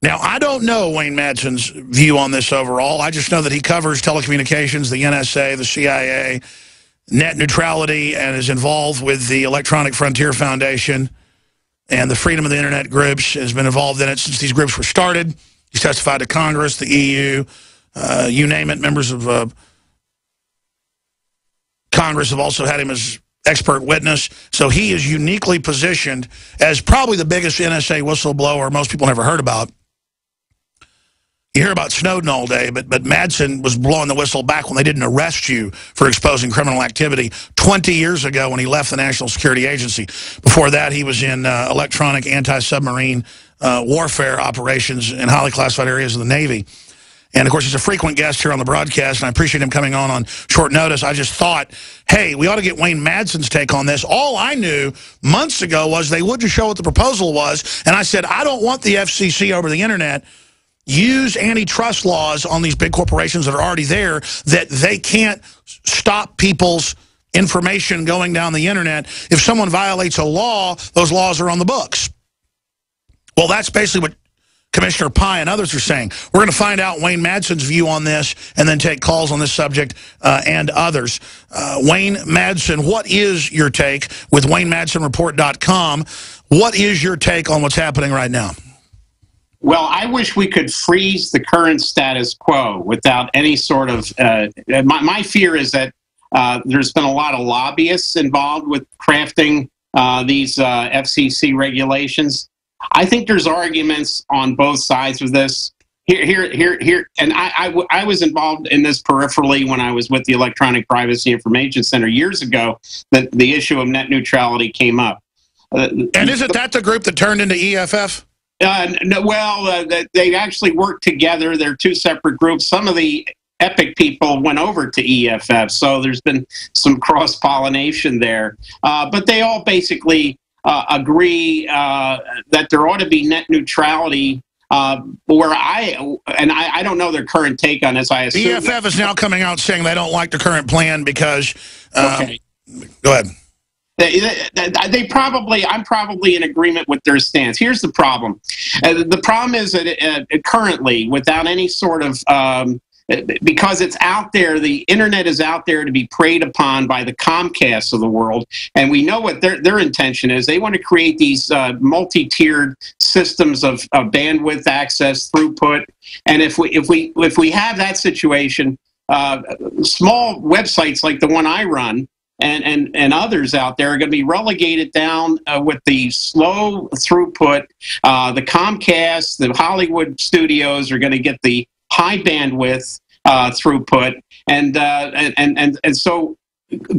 Now, I don't know Wayne Madsen's view on this overall. I just know that he covers telecommunications, the NSA, the CIA, net neutrality, and is involved with the Electronic Frontier Foundation and the Freedom of the Internet groups, has been involved in it since these groups were started. He's testified to Congress, the EU, uh, you name it. Members of uh, Congress have also had him as expert witness. So he is uniquely positioned as probably the biggest NSA whistleblower most people never heard about. You hear about Snowden all day, but but Madsen was blowing the whistle back when they didn't arrest you for exposing criminal activity 20 years ago when he left the National Security Agency. Before that, he was in uh, electronic anti-submarine uh, warfare operations in highly classified areas of the Navy. And, of course, he's a frequent guest here on the broadcast, and I appreciate him coming on on short notice. I just thought, hey, we ought to get Wayne Madsen's take on this. All I knew months ago was they wouldn't show what the proposal was, and I said, I don't want the FCC over the Internet use antitrust laws on these big corporations that are already there that they can't stop people's information going down the Internet. If someone violates a law, those laws are on the books. Well, that's basically what Commissioner Pai and others are saying. We're going to find out Wayne Madsen's view on this and then take calls on this subject uh, and others. Uh, Wayne Madsen, what is your take with WayneMadsenReport.com? What is your take on what's happening right now? Well, I wish we could freeze the current status quo without any sort of. Uh, my, my, fear is that uh, there's been a lot of lobbyists involved with crafting uh, these uh, FCC regulations. I think there's arguments on both sides of this. Here, here, here, here, and I, I, I was involved in this peripherally when I was with the Electronic Privacy Information Center years ago. That the issue of net neutrality came up. Uh, and isn't that the group that turned into EFF? Uh, no, well, uh, they actually work together. They're two separate groups. Some of the Epic people went over to EFF, so there's been some cross pollination there. Uh, but they all basically uh, agree uh, that there ought to be net neutrality. Uh, where I and I, I, don't know their current take on this. I assume EFF is now coming out saying they don't like the current plan because. Um, okay. Go ahead. They, they, they, probably, I'm probably in agreement with their stance. Here's the problem. Uh, the problem is that uh, currently, without any sort of um, because it's out there, the internet is out there to be preyed upon by the Comcast of the world, and we know what their their intention is. They want to create these uh, multi-tiered systems of, of, bandwidth access, throughput, and if we if we if we have that situation, uh, small websites like the one I run. And, and, and others out there are going to be relegated down uh, with the slow throughput. Uh, the Comcast, the Hollywood studios are going to get the high bandwidth uh, throughput, and, uh, and and and so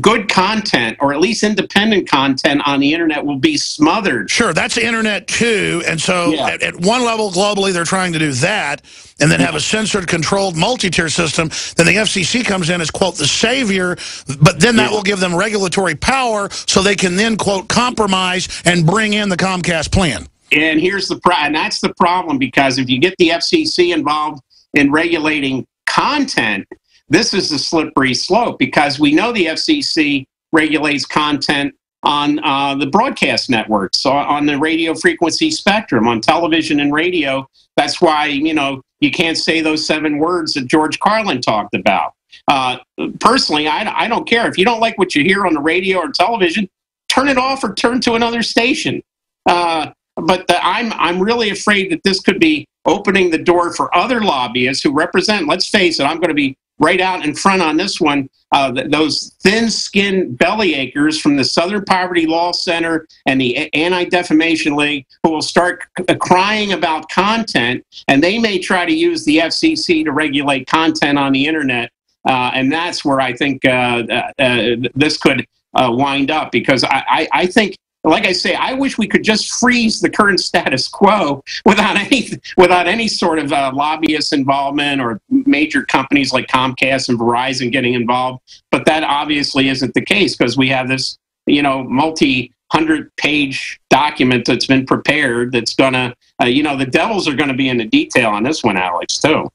good content or at least independent content on the internet will be smothered. Sure, that's the internet too. And so yeah. at, at, one level globally, they're trying to do that and then have a censored, controlled multi-tier system. Then the FCC comes in as, quote, the savior, but then that yeah. will give them regulatory power so they can then, quote, compromise and bring in the Comcast plan. And here's the pro and that's the problem because if you get the FCC involved, in regulating content, this is a slippery slope because we know the FCC regulates content on uh, the broadcast networks, so on the radio frequency spectrum, on television and radio. That's why, you know, you can't say those seven words that George Carlin talked about. Uh, personally, I, I don't care. If you don't like what you hear on the radio or television, turn it off or turn to another station. Uh, but the, I'm, I'm really afraid that this could be opening the door for other lobbyists who represent, let's face it, I'm going to be right out in front on this one, uh, those thin-skinned bellyachers from the Southern Poverty Law Center and the Anti-Defamation League who will start crying about content, and they may try to use the FCC to regulate content on the internet. Uh, and that's where I think uh, uh, uh this could uh, wind up because I, I, I think like I say, I wish we could just freeze the current status quo without any without any sort of uh, lobbyist involvement or major companies like Comcast and Verizon getting involved. But that obviously isn't the case because we have this, you know, multi hundred page document that's been prepared that's gonna, uh, you know, the devils are going to be in the detail on this one, Alex, too.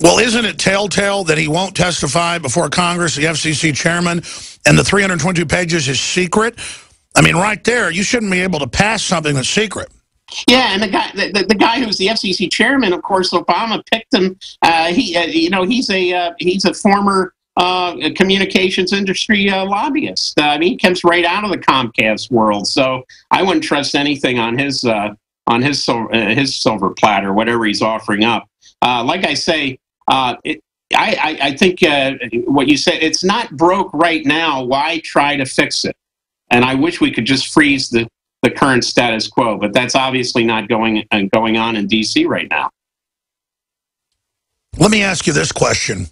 Well, isn't it telltale that he won't testify before Congress, the FCC chairman, and the 322 pages is secret? I mean, right there, you shouldn't be able to pass something that's secret. Yeah, and the guy, the, the guy who's the FCC chairman, of course, Obama picked him. Uh, he, uh, you know, he's a uh, he's a former uh, communications industry uh, lobbyist. I mean, he comes right out of the Comcast world, so I wouldn't trust anything on his uh, on his his silver platter, whatever he's offering up. like I say, it, I, I, I, think what you said, it's not broke right now. Why try to fix it? And I wish we could just freeze the the current status quo. But that's obviously not going uh, going on in D.C. right now. Let me ask you this question.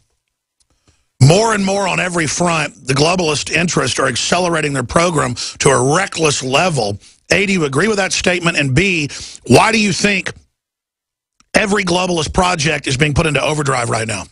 More and more on every front, the globalist interests are accelerating their program to a reckless level. A, do you agree with that statement? And B, why do you think every globalist project is being put into overdrive right now?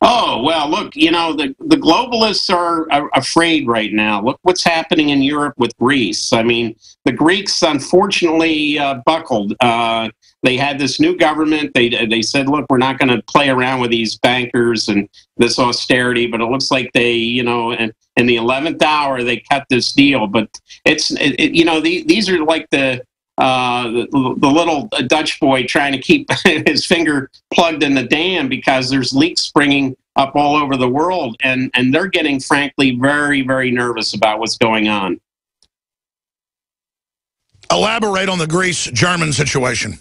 Oh, well, look, you know, the, the globalists are, are, afraid right now. Look what's happening in Europe with Greece. I mean, the Greeks unfortunately uh, buckled. Uh, they had this new government. They, they said, look, we're not going to play around with these bankers and this austerity, but it looks like they, you know, and in the 11th hour, they cut this deal. But it's, it, it, you know, the, these are like the, uh, the, the, little Dutch boy trying to keep his finger plugged in the dam because there's leaks springing up all over the world, and and they're getting frankly very very nervous about what's going on. Elaborate on the Greece German situation.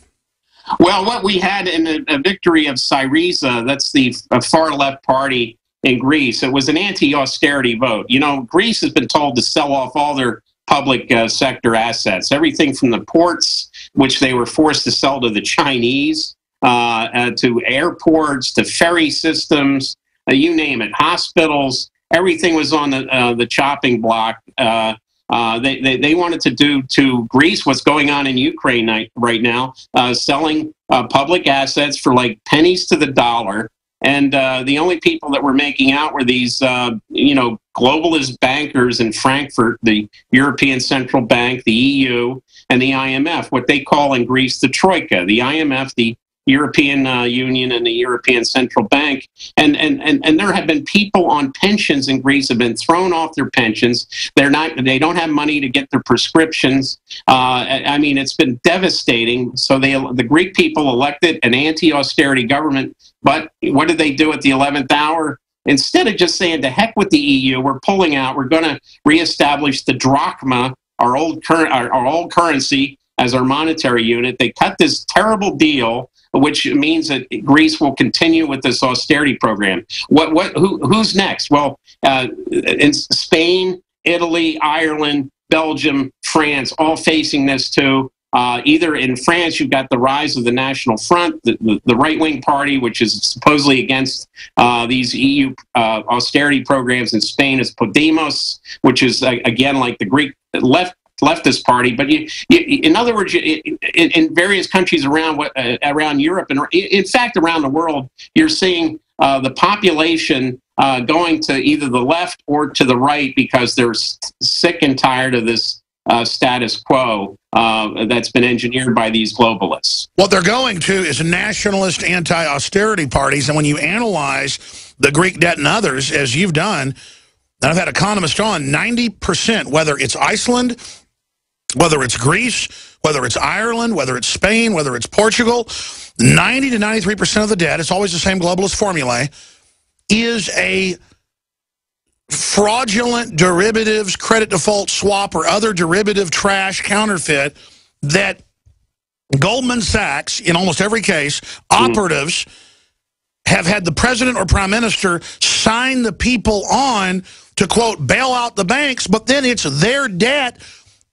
Well, what we had in a, a victory of Syriza, that's the far left party in Greece, it was an anti austerity vote. You know, Greece has been told to sell off all their public uh, sector assets, everything from the ports, which they were forced to sell to the Chinese, uh, uh, to airports, to ferry systems, uh, you name it, hospitals. Everything was on the uh, the chopping block. Uh, they, they, they wanted to do to Greece what's going on in Ukraine right now, selling public assets for like pennies to the dollar and uh, the only people that were making out were these, uh, you know, globalist bankers in Frankfurt, the European Central Bank, the EU, and the IMF, what they call in Greece the Troika. The IMF, the European uh, Union and the European Central Bank. And, and, and, and there have been people on pensions in Greece have been thrown off their pensions. They're not, they don't have money to get their prescriptions. Uh, I mean, it's been devastating. So they, the Greek people elected an anti-austerity government. But what did they do at the 11th hour? Instead of just saying, to heck with the EU, we're pulling out, we're going to reestablish the drachma, our old, cur- our, our old currency, as our monetary unit. They cut this terrible deal which means that Greece will continue with this austerity program. What, what, who, who's next? Well, uh, in Spain, Italy, Ireland, Belgium, France, all facing this too. Uh, either in France, you've got the rise of the National Front, the, the, the right wing party, which is supposedly against uh, these EU uh, austerity programs. In Spain, is Podemos, which is, uh, again, like the Greek left leftist party. But you, you, in other words, you, in, in, various countries around uh, around Europe and in fact around the world, you're seeing uh, the population uh, going to either the left or to the right because they're sick and tired of this uh, status quo uh, that's been engineered by these globalists. What they're going to is nationalist anti-austerity parties, and when you analyze the Greek debt and others, as you've done, and I've had economists on, 90%, whether it's Iceland, whether it's Greece, whether it's Ireland, whether it's Spain, whether it's Portugal, 90 to 93% of the debt, it's always the same globalist formulae, is a fraudulent derivatives, credit default swap, or other derivative trash counterfeit that Goldman Sachs, in almost every case, mm-hmm. operatives have had the president or prime minister sign the people on to, quote, bail out the banks, but then it's their debt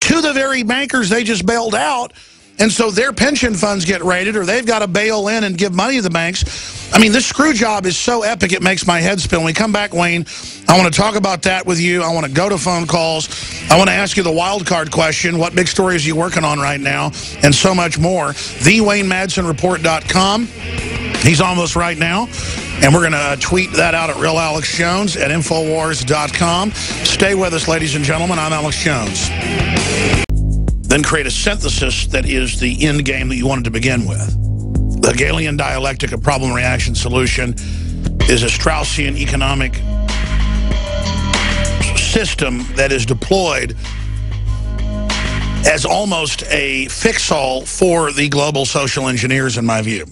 to the very bankers they just bailed out. And so their pension funds get raided or they've got to bail in and give money to the banks. I mean, this screw job is so epic it makes my head spin. When we come back, Wayne, I want to talk about that with you. I want to go to phone calls. I want to ask you the wild card question. What big stories are you working on right now? And so much more. TheWayneMadsenReport.com. He's almost right now. And we're going to uh, tweet that out at Real Alex Jones at Infowars.com. Stay with us, ladies and gentlemen. I'm Alex Jones. Then create a synthesis that is the end game that you wanted to begin with. The Hegelian dialectic of problem, reaction, solution is a Straussian economic system that is deployed as almost a fix-all for the global social engineers, in my view.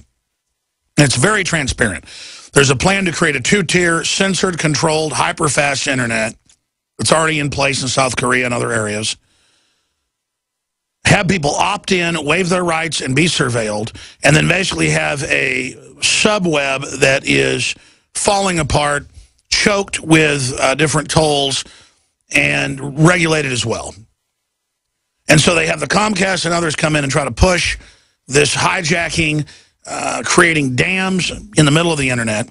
It's very transparent. There's a plan to create a two-tier, censored, controlled, hyper-fast internet. It's already in place in South Korea and other areas. Have people opt in, waive their rights, and be surveilled, and then basically have a subweb that is falling apart, choked with uh, different tolls, and regulated as well. And so they have the Comcast and others come in and try to push this hijacking, uh, creating dams in the middle of the internet.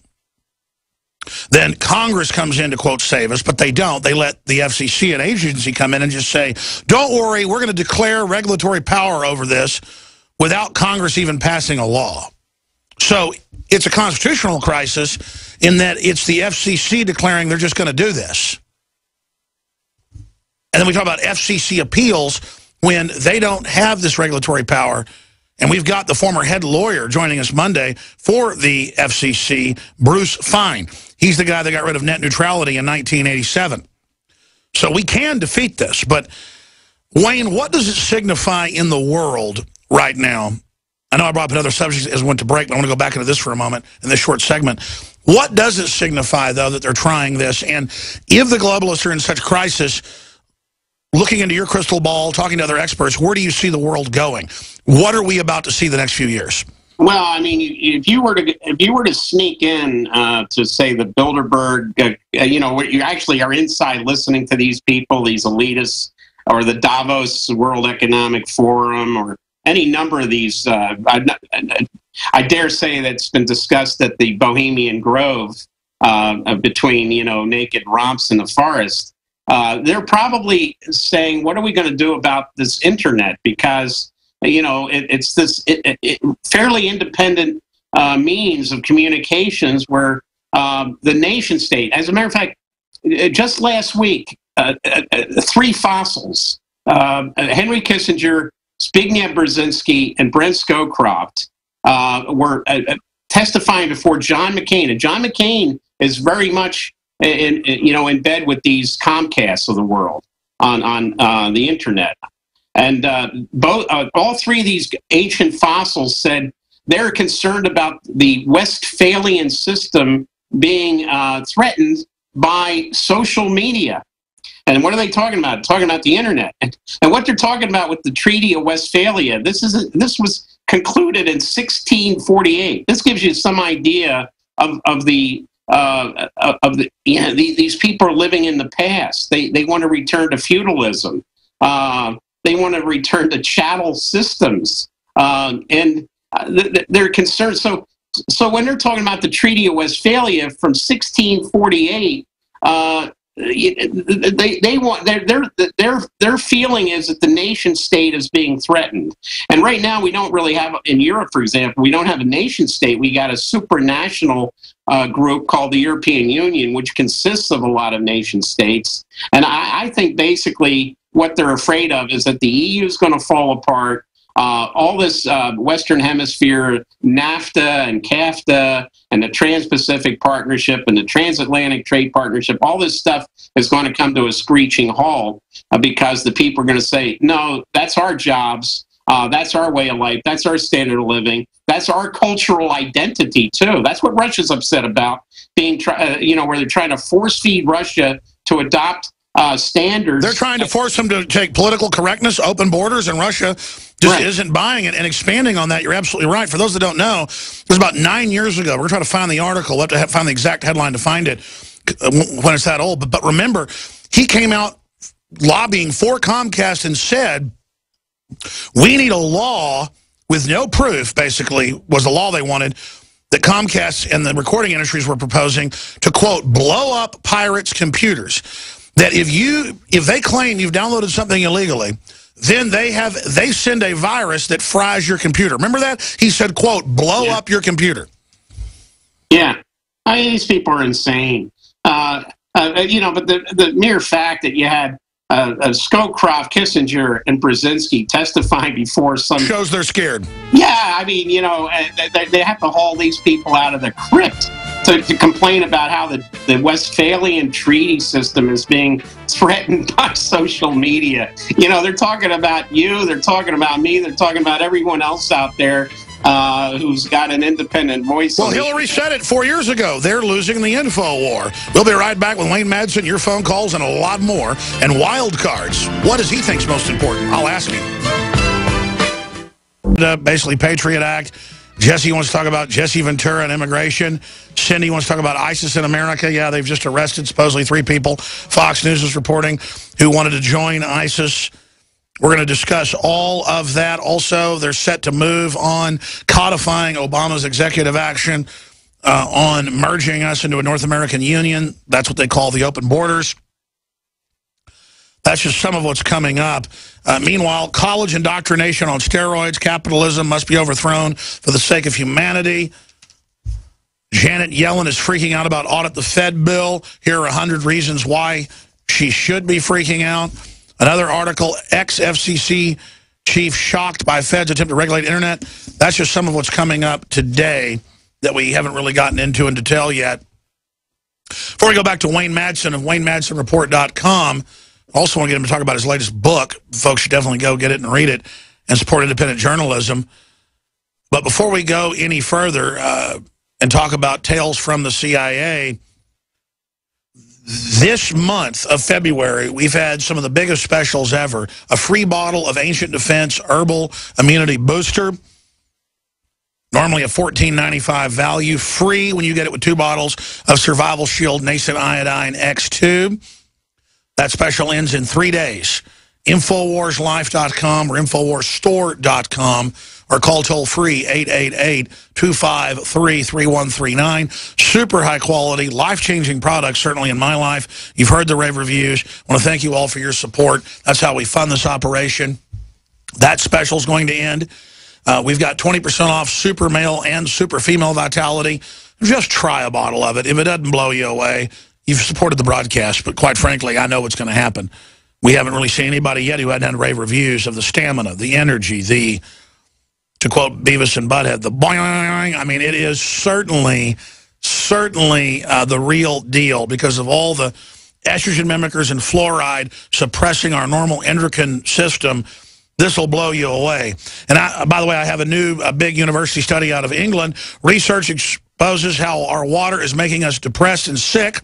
Then Congress comes in to, quote, save us, but they don't. They let the FCC, an agency, come in and just say, don't worry, we're going to declare regulatory power over this without Congress even passing a law. So it's a constitutional crisis in that it's the FCC declaring they're just going to do this. And then we talk about FCC appeals when they don't have this regulatory power. And we've got the former head lawyer joining us Monday for the FCC, Bruce Fein. He's the guy that got rid of net neutrality in 1987. So we can defeat this. But, Wayne, what does it signify in the world right now? I know I brought up another subject as we went to break, but I want to go back into this for a moment in this short segment. What does it signify, though, that they're trying this? And if the globalists are in such crisis, looking into your crystal ball, talking to other experts, where do you see the world going? What are we about to see the next few years? Well, I mean, if you were to if you were to sneak in uh, to say the Bilderberg, uh, uh, you know, you actually are inside listening to these people, these elitists, or the Davos World Economic Forum, or any number of these. Uh, I, I, dare say that's been discussed at the Bohemian Grove uh, between you know naked romps in the forest. Uh, they're probably saying, "What are we going to do about this internet?" Because you know it, it's this it, it, fairly independent uh, means of communications where um, the nation state, as a matter of fact, uh, just last week, uh, uh, three fossils: Henry Kissinger, Zbigniew Brzezinski, and Brent Scowcroft were testifying before John McCain, and John McCain is very much in, in, you know, in bed with these Comcasts of the world on on uh, the internet. And uh, both, uh, all three of these ancient fossils said they're concerned about the Westphalian system being uh, threatened by social media. And what are they talking about? Talking about the internet. And, and what they're talking about with the Treaty of Westphalia. This is this was concluded in 1648. This gives you some idea of, of the uh, of the, yeah, these people are living in the past. They, they want to return to feudalism. Uh, they want to return to chattel systems. Um, and uh, they're concerned. So, so when they're talking about the Treaty of Westphalia from 1648, uh, they they want their their their their feeling is that the nation state is being threatened. And right now we don't really have in europe for example we don't have a nation state. We got a supranational uh, group called the european union which consists of a lot of nation states. And i, I think basically what they're afraid of is that the eu is going to fall apart uh, all this uh, Western Hemisphere NAFTA and CAFTA and the Trans Pacific Partnership and the Transatlantic Trade Partnership, all this stuff is going to come to a screeching halt uh, because the people are going to say, no, that's our jobs. Uh, that's our way of life. That's our standard of living. That's our cultural identity, too. That's what Russia's upset about, being, uh, you know, where they're trying to force feed Russia to adopt uh, standards. They're trying to force them to take political correctness, open borders, and Russia just right. isn't buying it and expanding on that. You're absolutely right. For those that don't know, it was about nine years ago. We're going to try to find the article. We'll have to find the exact headline to find it uh, when it's that old. But, but remember, he came out lobbying for Comcast and said, we need a law with no proof, basically, was the law they wanted, that Comcast and the recording industries were proposing to, quote, blow up pirates' computers that if you if they claim you've downloaded something illegally, then they have they send a virus that fries your computer. Remember that? He said, quote, blow yeah. up your computer. Yeah. I mean, these people are insane. Uh, uh, you know, but the, the mere fact that you had uh, uh, Scowcroft, Kissinger, and Brzezinski testifying before some shows they're scared. Yeah, I mean, you know, uh, they, they have to haul these people out of the crypt to, to complain about how the, the Westphalian treaty system is being threatened by social media. You know, they're talking about you, they're talking about me, they're talking about everyone else out there uh, who's got an independent voice. Well, Hillary said it four years ago. They're losing the info war. We'll be right back with Wayne Madsen, your phone calls, and a lot more. And wild cards. What does he think's most important? I'll ask him. Basically, Patriot Act. Jesse wants to talk about Jesse Ventura and immigration. Cindy wants to talk about ISIS in America. Yeah, they've just arrested supposedly three people. Fox News is reporting who wanted to join ISIS. We're going to discuss all of that. Also, they're set to move on codifying Obama's executive action uh, on merging us into a North American Union. That's what they call the open borders. That's just some of what's coming up. Uh, meanwhile, college indoctrination on steroids, capitalism must be overthrown for the sake of humanity. Janet Yellen is freaking out about audit the Fed bill. Here are 100 reasons why she should be freaking out. Another article, ex-FCC chief shocked by Fed's attempt to regulate internet. That's just some of what's coming up today that we haven't really gotten into in detail yet. Before we go back to Wayne Madsen of WayneMadsenReport.com, also want to get him to talk about his latest book. Folks should definitely go get it and read it and support independent journalism. But before we go any further uh, and talk about tales from the CIA, this month of February, we've had some of the biggest specials ever. A free bottle of Ancient Defense Herbal Immunity Booster. Normally a $14.95 value. Free when you get it with two bottles of Survival Shield Nascent Iodine X2. That special ends in three days. InfoWarsLife.com or InfoWarsStore.com or call toll free 888-253-3139. Super high quality, life-changing products, certainly in my life. You've heard the rave reviews. I want to thank you all for your support. That's how we fund this operation. That special is going to end. Uh, we've got 20% off super male and super female vitality. Just try a bottle of it. If it doesn't blow you away, You've supported the broadcast, but quite frankly, I know what's going to happen. We haven't really seen anybody yet who hadn't had rave reviews of the stamina, the energy, the, to quote Beavis and Butthead, the boing. I mean, it is certainly, certainly uh, the real deal because of all the estrogen mimickers and fluoride suppressing our normal endocrine system. This will blow you away. And I, by the way, I have a new a big university study out of England. Research exposes how our water is making us depressed and sick.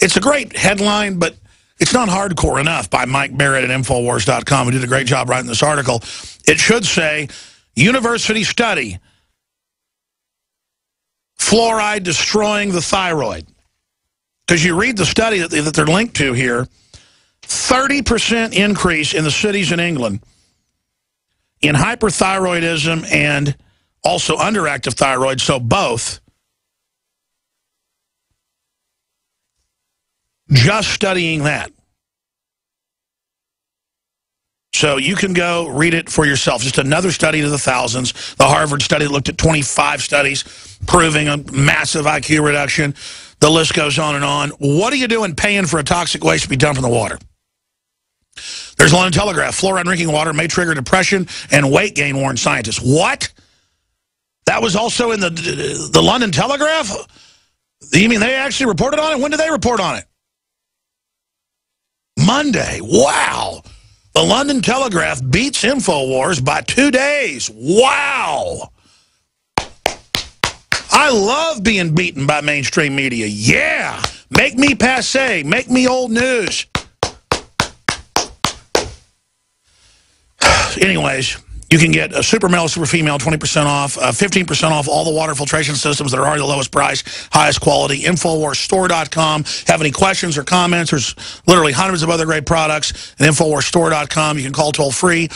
It's a great headline, but it's not hardcore enough by Mike Barrett at Infowars.com, who did a great job writing this article. It should say, university study, fluoride destroying the thyroid. Because you read the study that, that they're linked to here, 30% increase in the cities in England in hyperthyroidism and also underactive thyroid, so both just studying that. So you can go read it for yourself. Just another study to the thousands. The Harvard study looked at 25 studies proving a massive IQ reduction. The list goes on and on. What are you doing paying for a toxic waste to be dumped in the water? There's London Telegraph. Fluoride drinking water may trigger depression and weight gain, warned scientists. What? That was also in the, the London Telegraph? You mean they actually reported on it? When did they report on it? Monday. Wow. The London Telegraph beats InfoWars by two days. Wow. I love being beaten by mainstream media. Yeah. Make me passe. Make me old news. Anyways, you can get a super male, super female, 20% off, 15% uh, off all the water filtration systems that are already the lowest price, highest quality. Infowarsstore.com. Have any questions or comments? There's literally hundreds of other great products at Infowarsstore.com. You can call toll free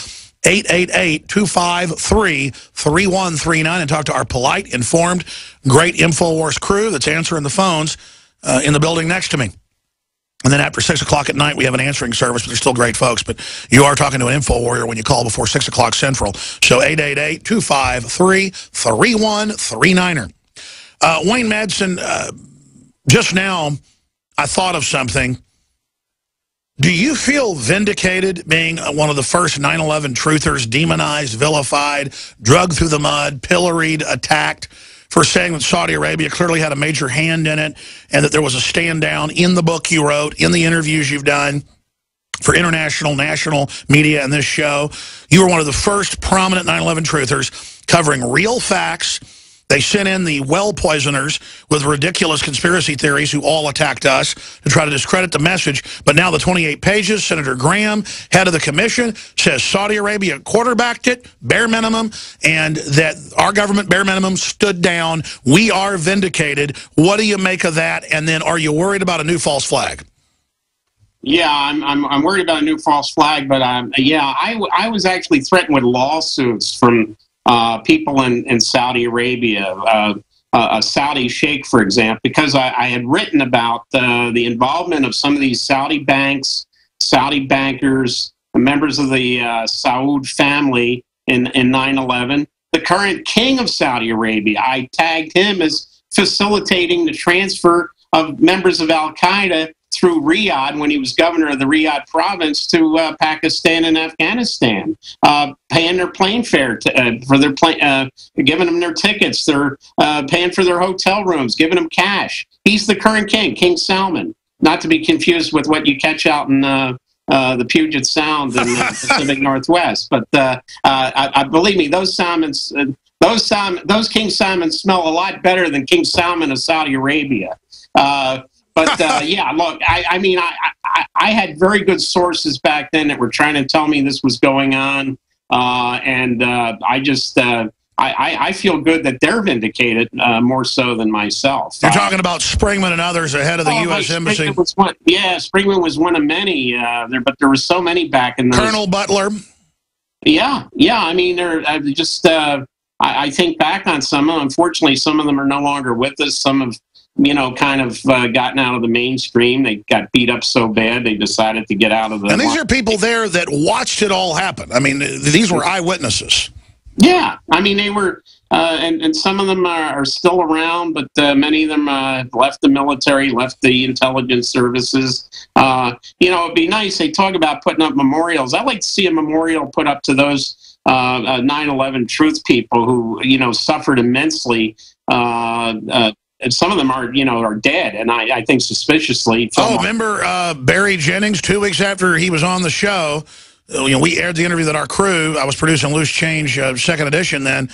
888-253-3139 and talk to our polite, informed, great Infowars crew that's answering the phones uh, in the building next to me. And then after 6 o'clock at night, we have an answering service, but they're still great folks. But you are talking to an info warrior when you call before 6 o'clock Central. So 888-253-3139er. Uh, Wayne Madsen, uh, just now I thought of something. Do you feel vindicated being one of the first 9-11 truthers demonized, vilified, drugged through the mud, pilloried, attacked for saying that Saudi Arabia clearly had a major hand in it and that there was a stand down in the book you wrote, in the interviews you've done for international, national media and this show. You were one of the first prominent 9-11 truthers covering real facts. They sent in the well poisoners with ridiculous conspiracy theories who all attacked us to try to discredit the message. But now the 28 pages, Senator Graham, head of the commission, says Saudi Arabia quarterbacked it, bare minimum, and that our government, bare minimum, stood down. We are vindicated. What do you make of that? And then are you worried about a new false flag? Yeah, I'm, I'm, I'm worried about a new false flag, but um, yeah, I, I was actually threatened with lawsuits from uh, people in, in Saudi Arabia, uh, a Saudi sheikh, for example, because I, I had written about uh, the involvement of some of these Saudi banks, Saudi bankers, members of the uh, Saud family in, in 9-11. The current king of Saudi Arabia, I tagged him as facilitating the transfer of members of Al-Qaeda through Riyadh when he was governor of the Riyadh province to uh, Pakistan and Afghanistan, uh, paying their plane fare to, uh, for their plane, uh, giving them their tickets, they're uh, paying for their hotel rooms, giving them cash. He's the current king, King Salman, not to be confused with what you catch out in. Uh, the Puget Sound in the Pacific Northwest, but I, I, believe me, those salmons, those salmon, those King salmon smell a lot better than King salmon of Saudi Arabia. Uh, but uh, yeah, look, I, I mean, I, I, I, had very good sources back then that were trying to tell me this was going on, uh, and uh, I just. Uh, I, I, feel good that they're vindicated uh, more so than myself. You're talking about Springmann and others ahead of the oh, U.S. Embassy. One, yeah, Springmann was one of many there, but there were so many back in those. Colonel Butler. Yeah, yeah. I mean, they're just. I, I think back on some of them. Unfortunately, some of them are no longer with us. Some have you know, kind of uh, gotten out of the mainstream. They got beat up so bad they decided to get out of the. And these are people there that watched it all happen. I mean, these were eyewitnesses. Yeah, I mean, they were, uh, and, and some of them are, are still around, but uh, many of them uh, left the military, left the intelligence services. Uh, you know, it'd be nice. They talk about putting up memorials. I'd like to see a memorial put up to those 9/11 uh, truth people who, you know, suffered immensely uh, uh, some of them are, you know, are dead, and I, I think suspiciously. Oh, remember uh, Barry Jennings? Two weeks after he was on the show, uh, you know, we aired the interview that our crew. I was producing Loose Change uh, second edition then,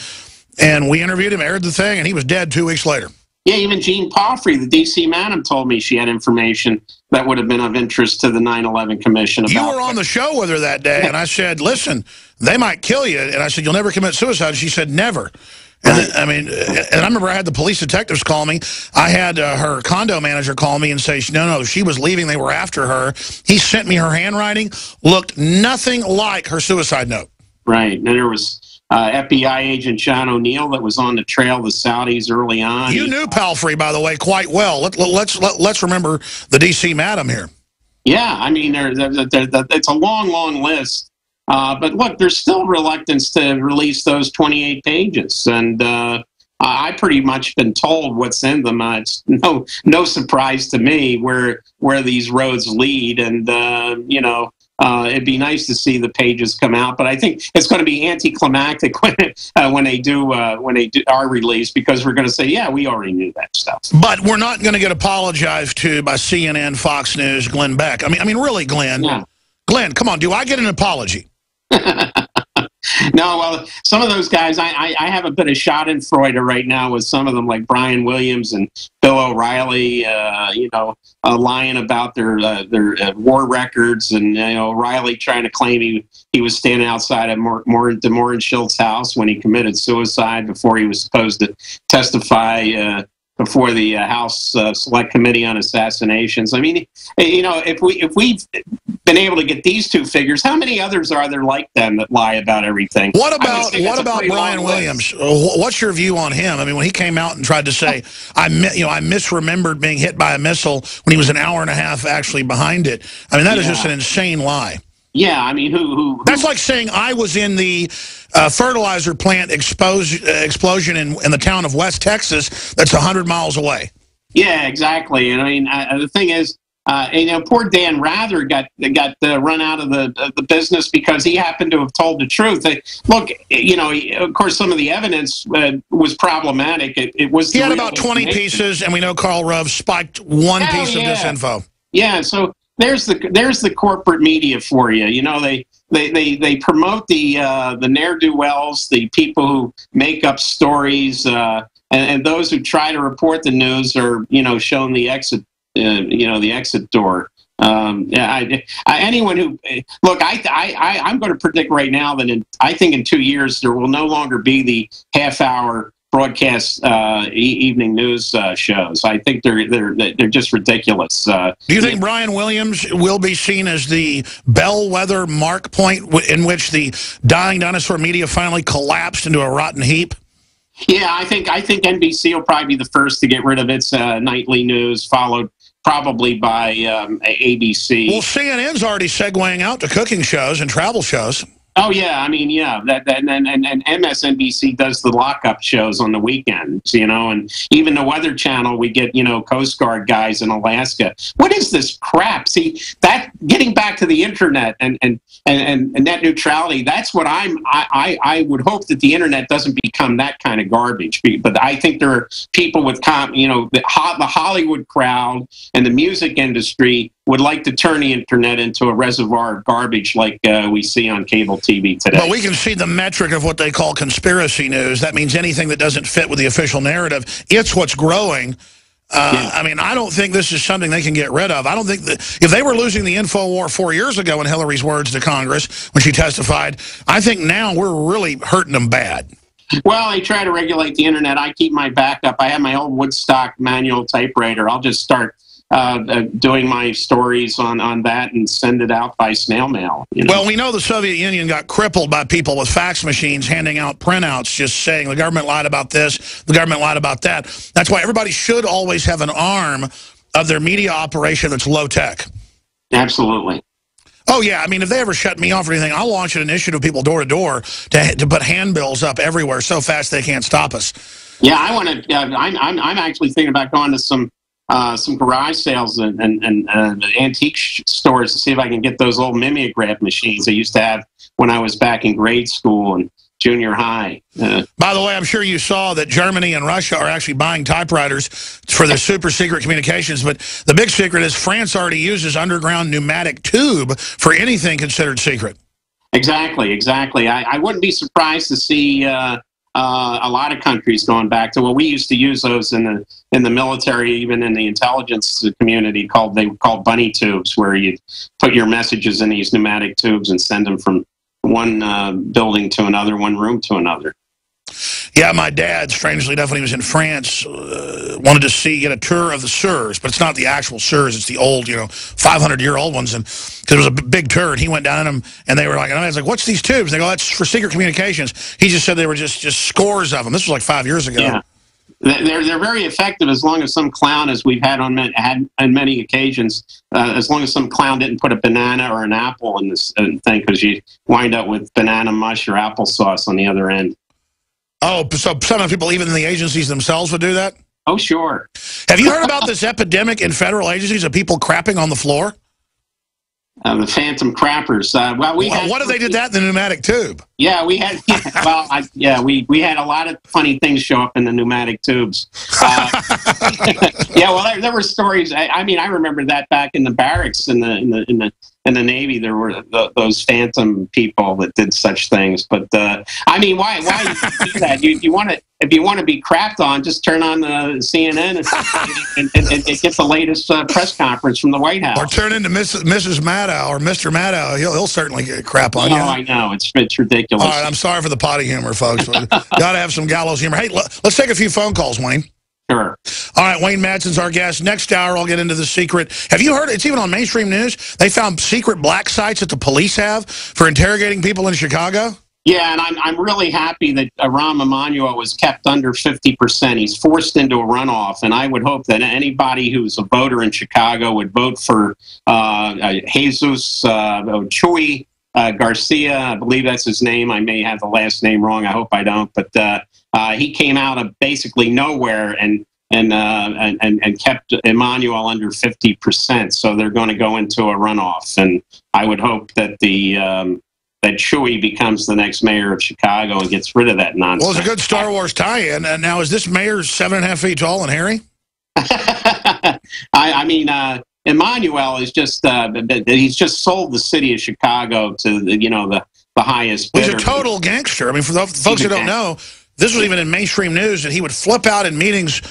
and we interviewed him, aired the thing, and he was dead two weeks later. Yeah, even Jeane Palfrey, the D.C. madam, told me she had information that would have been of interest to the 9-11 Commission. you were on the show with her that day, and I said, listen, they might kill you. And I said, you'll never commit suicide. She said, never. And I mean, and I remember I had the police detectives call me. I had uh, her condo manager call me and say, no, no, she was leaving. They were after her. He sent me her handwriting. Looked nothing like her suicide note. Right. And there was uh, FBI agent John O'Neill that was on the trail of the Saudis early on. You knew Palfrey, by the way, quite well. Let, let, let's let, let's remember the D.C. madam here. Yeah, I mean, there, there, there, it's a long, long list uh, but look, there's still reluctance to release those 28 pages, and uh, I pretty much been told what's in them. Uh, it's no no surprise to me where where these roads lead, and uh, you know. Uh, it'd be nice to see the pages come out, but I think it's going to be anticlimactic when uh, when they do uh, when they do, are released because we're going to say, yeah, we already knew that stuff. But we're not going to get apologized to by CNN, Fox News, Glenn Beck. I mean, I mean, really, Glenn. Yeah. Glenn, come on, do I get an apology? no, well, some of those guys, I, I, I, have a bit of Schadenfreude right now with some of them, like Brian Williams and Bill O'Reilly. Uh, you know, uh, lying about their uh, their uh, war records, and you know, O'Reilly trying to claim he he was standing outside of Mor- Mor- de Mohrenschildt house when he committed suicide before he was supposed to testify uh, before the uh, House uh, Select Committee on Assassinations. I mean, you know, if we if we've been able to get these two figures, how many others are there like them that lie about everything? What about what about Brian Williams? List. What's your view on him? I mean, when he came out and tried to say, I you know I misremembered being hit by a missile when he was an hour and a half actually behind it. I mean, that yeah. is just an insane lie. Yeah, I mean, who, who, who? That's like saying I was in the uh, fertilizer plant expose, uh, explosion in, in the town of West Texas that's 100 miles away. Yeah, exactly. And I mean, I, the thing is, Uh, you know, poor Dan Rather got got uh, run out of the uh, the business because he happened to have told the truth. Look, you know, of course, some of the evidence uh, was problematic. It, it was he had about twenty pieces, and we know Karl Rove spiked one Hell piece yeah. of disinfo. Yeah, so there's the there's the corporate media for you. You know, they they they, they promote the uh, the ne'er do wells, the people who make up stories, uh, and, and, those who try to report the news are you know shown the exit uh, you know the exit door. Um, yeah, I, I, anyone who look, I, I, I, am going to predict right now that in, I think in two years there will no longer be the half hour broadcast uh, e evening news uh, shows. I think they're they're they're just ridiculous. Uh, Do you think Brian Williams will be seen as the bellwether mark point in which the dying dinosaur media finally collapsed into a rotten heap? Yeah, I think I think NBC will probably be the first to get rid of its uh, nightly news, followed probably by um, ABC. Well, CNN's already segueing out to cooking shows and travel shows. Oh yeah, I mean yeah, that, that and, and and MSNBC does the lockup shows on the weekends, you know, and even the Weather Channel, we get you know Coast Guard guys in Alaska. What is this crap? See that getting back to the internet and and and, and net neutrality. That's what I'm. I, I I would hope that the internet doesn't become that kind of garbage. But I think there are people with com, you know, the, the Hollywood crowd and the music industry would like to turn the internet into a reservoir of garbage like uh, we see on cable TV today. But we can see the metric of what they call conspiracy news. That means anything that doesn't fit with the official narrative. It's what's growing. Uh, yeah. I mean, I don't think this is something they can get rid of. I don't think that if they were losing the info war four years ago in Hillary's words to Congress when she testified, I think now we're really hurting them bad. Well, I try to regulate the internet. I keep my backup. I have my old Woodstock manual typewriter. I'll just start uh, uh, doing my stories on, on that and send it out by snail mail. You know? Well, we know the Soviet Union got crippled by people with fax machines handing out printouts just saying the government lied about this, the government lied about that. That's why everybody should always have an arm of their media operation that's low-tech. Absolutely. Oh, yeah. I mean, if they ever shut me off or anything, I'll launch an initiative people door to door to, to put handbills up everywhere so fast they can't stop us. Yeah, I want to. Uh, I'm, I'm, I'm actually thinking about going to some uh, some garage sales and, and, and uh, antique stores to see if I can get those old mimeograph machines I used to have when I was back in grade school and junior high. Uh, By the way, I'm sure you saw that Germany and Russia are actually buying typewriters for their super secret communications, but the big secret is France already uses underground pneumatic tube for anything considered secret. Exactly, exactly. I, I wouldn't be surprised to see uh, uh, a lot of countries going back to well, we used to use those in the in the military, even in the intelligence community, called they called bunny tubes, where you put your messages in these pneumatic tubes and send them from one uh, building to another, one room to another. Yeah, my dad, strangely enough, when he was in France, uh, wanted to see, get a tour of the SURS, but it's not the actual SURS, it's the old, you know, 500-year-old ones, and because it was a big tour, and he went down in them, and they were like, and I was like, what's these tubes? They go, that's for secret communications. He just said they were just, just scores of them. This was like five years ago. Yeah. They're, they're very effective as long as some clown, as we've had on many, had on many occasions, uh, as long as some clown didn't put a banana or an apple in this uh, thing, because you wind up with banana mush or applesauce on the other end. Oh, so some of people, even in the agencies themselves, would do that? Oh, sure. Have you heard about this epidemic in federal agencies of people crapping on the floor? Uh, the phantom crappers. Uh, well, we well, what if they did that in the pneumatic tube? Yeah, we had. Yeah, well, I, yeah, we we had a lot of funny things show up in the pneumatic tubes. Uh, yeah, well, there, there were stories. I, I, mean, I remember that back in the barracks in the in the in the in the Navy, there were the, those phantom people that did such things. But uh, I mean, why why do that? You you want to if you want to be crapped on, just turn on the CNN and, and, and, and get the latest uh, press conference from the White House. Or turn into Mrs. Mrs. Maddow or Mr. Maddow. He'll, he'll certainly get crap on oh, you. I know. It's, it's ridiculous. All right, I'm sorry for the potty humor, folks. Got to have some gallows humor. Hey, let's take a few phone calls, Wayne. Sure. All right, Wayne Madsen's our guest. Next hour, I'll get into the secret. Have you heard, it's even on mainstream news, they found secret black sites that the police have for interrogating people in Chicago? Yeah, and I'm, I'm really happy that Rahm Emanuel was kept under 50%. He's forced into a runoff, and I would hope that anybody who's a voter in Chicago would vote for uh, uh Jesus uh, Chuy uh, Garcia. I believe that's his name. I may have the last name wrong. I hope I don't. But uh, uh, he came out of basically nowhere and and, uh, and and kept Emanuel under fifty percent. So they're going to go into a runoff, and I would hope that the um, that Chuy becomes the next mayor of Chicago and gets rid of that nonsense. Well, it's a good Star Wars tie-in. And now, is this mayor seven and a half feet tall and hairy? I, I, mean, uh, Emanuel is just uh, he's just sold the city of Chicago to the, you know the the highest. Bidder. He's a total gangster. I mean, for the folks who don't know, this was even in mainstream news that he would flip out in meetings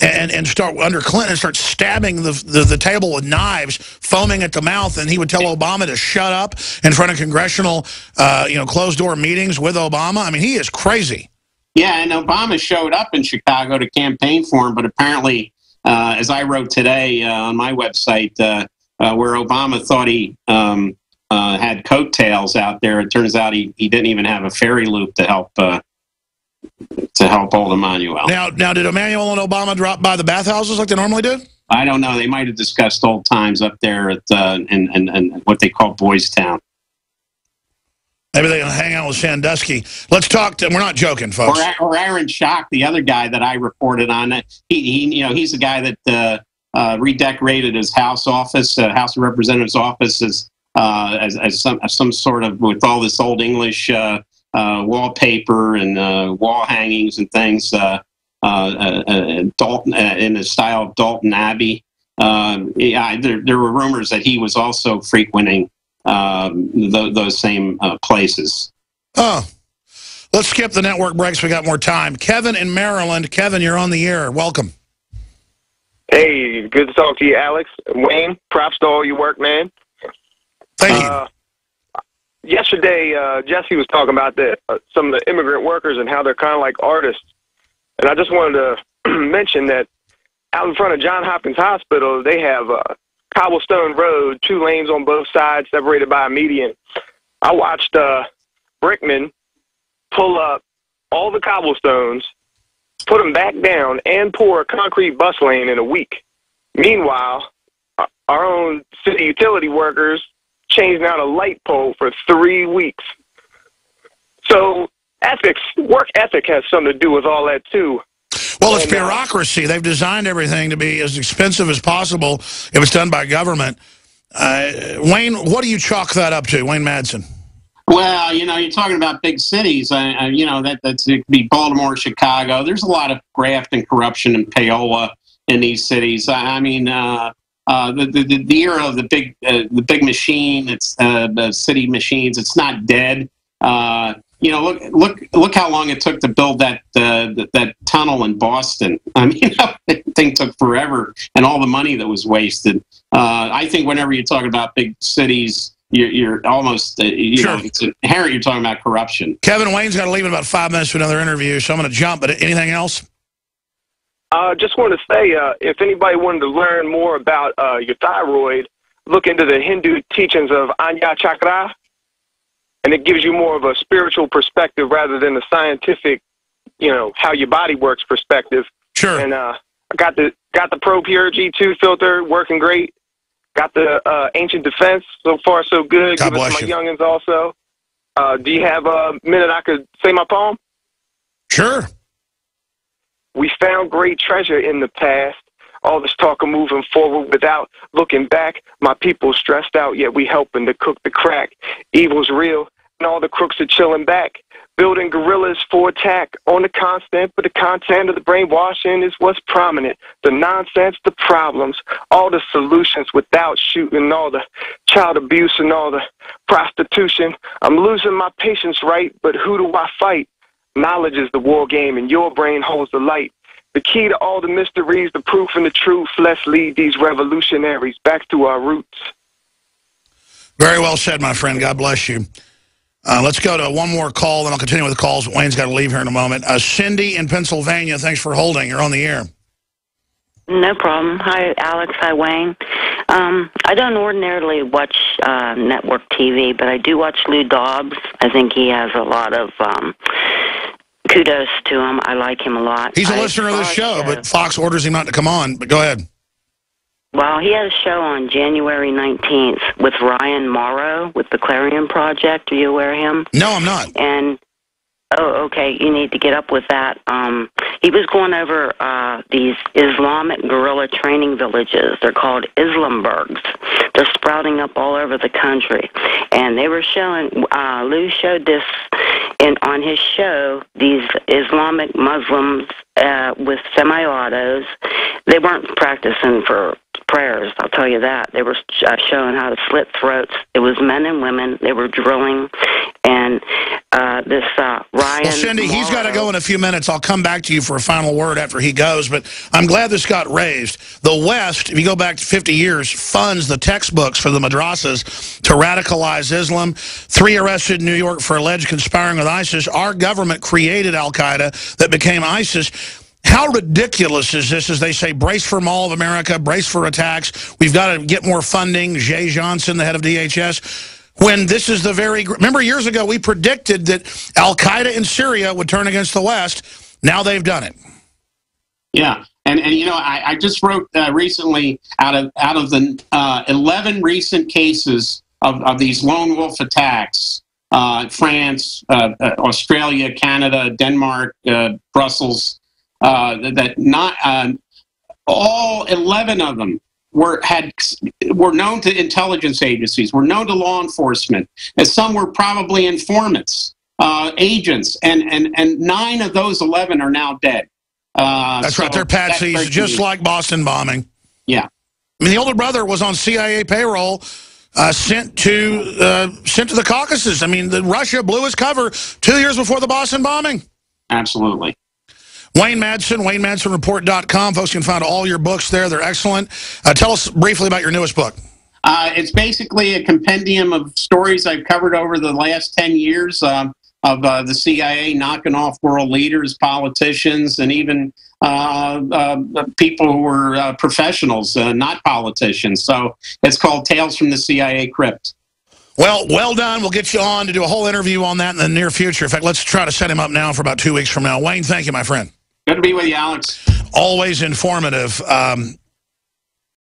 and and start under Clinton and start stabbing the, the, the table with knives, foaming at the mouth, and he would tell Obama to shut up in front of congressional, uh, you know, closed door meetings with Obama. I mean, he is crazy. Yeah, and Obama showed up in Chicago to campaign for him, but apparently, uh, as I wrote today uh, on my website, uh, uh, where Obama thought he um, uh, had coattails out there, it turns out he, he didn't even have a ferry loop to help to help old Emanuel. Now, now, did Emanuel and Obama drop by the bathhouses like they normally do? I don't know. They might have discussed old times up there at uh, in, in, in what they call Boys Town. Maybe they can hang out with Sandusky. Let's talk to. We're not joking, folks. Or, or Aaron Schock, the other guy that I reported on. He, he you know, he's the guy that uh, uh, redecorated his house office, uh, House of Representatives office, as, uh, as, as some as some sort of with all this old English uh, wallpaper and uh, wall hangings and things. Uh, uh, uh Downton in the style of Downton Abbey. Um, yeah, there, there, were rumors that he was also frequenting um, th those same places. Oh, let's skip the network breaks. We got more time. Kevin in Maryland. Kevin, you're on the air. Welcome. Hey, good to talk to you, Alex. Wayne, props to all your work, man. Thank you yesterday, uh, Jesse was talking about the, uh, some of the immigrant workers and how they're kind of like artists. And I just wanted to mention that out in front of John Hopkins Hospital, they have a cobblestone road, two lanes on both sides, separated by a median. I watched uh, Brickman pull up all the cobblestones, put them back down, and pour a concrete bus lane in a week. Meanwhile, our own city utility workers changing out a light pole for three weeks. So ethics, work ethic has something to do with all that too. Well, it's and, uh, bureaucracy. They've designed everything to be as expensive as possible if it's done by government. Uh, Wayne, what do you chalk that up to, Wayne Madsen? Well, you know, you're talking about big cities. Uh, you know, that that's it could be Baltimore, Chicago. There's a lot of graft and corruption and payola in these cities. I, I mean, uh, uh, the, the, the era of the big uh, the big machine, it's uh, the city machines. It's not dead. Uh, you know, look look look how long it took to build that uh, that, that tunnel in Boston. I mean, that thing took forever, and all the money that was wasted. I think whenever you talk about big cities. You're, you're almost, you sure. know, it's inherent. You're talking about corruption. Kevin Wayne's got to leave in about five minutes for another interview, so I'm going to jump. But anything else? I uh, just want to say, uh, if anybody wanted to learn more about uh, your thyroid, look into the Hindu teachings of Anya Chakra, and it gives you more of a spiritual perspective rather than a scientific, you know, how your body works perspective. Sure. And uh, I got the got the ProPur G2 filter working great. Got the uh, Ancient Defense so far so good. God Give bless it to my you. youngins also. Uh, do you have a minute I could say my poem? Sure. We found great treasure in the past. All this talk of moving forward without looking back. My people stressed out, yet we helping to cook the crack. Evil's real, and all the crooks are chilling back. Building guerrillas for attack on the constant, but the content of the brainwashing is what's prominent. The nonsense, the problems, all the solutions without shooting, all the child abuse and all the prostitution. I'm losing my patience, right? But who do I fight? Knowledge is the war game, and your brain holds the light. The key to all the mysteries, the proof and the truth. Let's lead these revolutionaries back to our roots. Very well said, my friend. God bless you. Uh, let's go to one more call, then I'll continue with the calls. Wayne's got to leave here in a moment. Uh, Cindy in Pennsylvania, thanks for holding. You're on the air. No problem. Hi, Alex. Hi, Wayne. Um, I don't ordinarily watch uh, network TV, but I do watch Lou Dobbs. I think he has a lot of um, kudos to him. I like him a lot. He's a I listener of the show, but Fox orders him not to come on. But go ahead. Well, he had a show on January 19th with Ryan Mauro with the Clarion Project. Are you aware of him? No, I'm not. And Oh, okay. You need to get up with that. Um, he was going over uh, these Islamic guerrilla training villages. They're called Islambergs. They're sprouting up all over the country, and they were showing. Uh, Lou showed this in on his show. These Islamic Muslims uh, with semi-autos. They weren't practicing for prayers. I'll tell you that. They were uh, showing how to slit throats. It was men and women. They were drilling, and uh, this uh, Ryan. Well, Cindy, he's got to go in a few minutes. I'll come back to you for a final word after he goes. But I'm glad this got raised. The West, if you go back to 50 years, funds the textbooks for the madrasas to radicalize Islam. Three arrested in New York for alleged conspiring with ISIS. Our government created Al Qaeda that became ISIS. How ridiculous is this as they say, brace for Mall of America, brace for attacks. We've got to get more funding. Jeh Johnson, the head of DHS. When this is the very... Remember years ago we predicted that Al-Qaeda in Syria would turn against the West. Now they've done it. Yeah. And, and you know, I, I just wrote uh, recently out of out of the uh, 11 recent cases of, of these lone wolf attacks, uh, France, uh, uh, Australia, Canada, Denmark, uh, Brussels, that not um, all 11 of them were had were known to intelligence agencies, were known to law enforcement, and some were probably informants, uh, agents, and and and nine of those 11 are now dead. Uh, That's so right, they're patsies, just like Boston bombing. Yeah, I mean the older brother was on CIA payroll. Uh, sent to uh, sent to the Caucasus. I mean, the, Russia blew his cover two years before the Boston bombing. Absolutely. Wayne Madsen, WayneMadsenReport.com. Folks can find all your books there. They're excellent. Uh, tell us briefly about your newest book. Uh, it's basically a compendium of stories I've covered over the last 10 years um, of uh, the CIA knocking off world leaders, politicians, and even uh, uh, people who were uh, professionals, not politicians. So it's called Tales from the CIA Crypt. Well, well done. We'll get you on to do a whole interview on that in the near future. In fact, let's try to set him up now for about two weeks from now. Wayne, thank you, my friend. Good to be with you, Alex. Always informative. Um,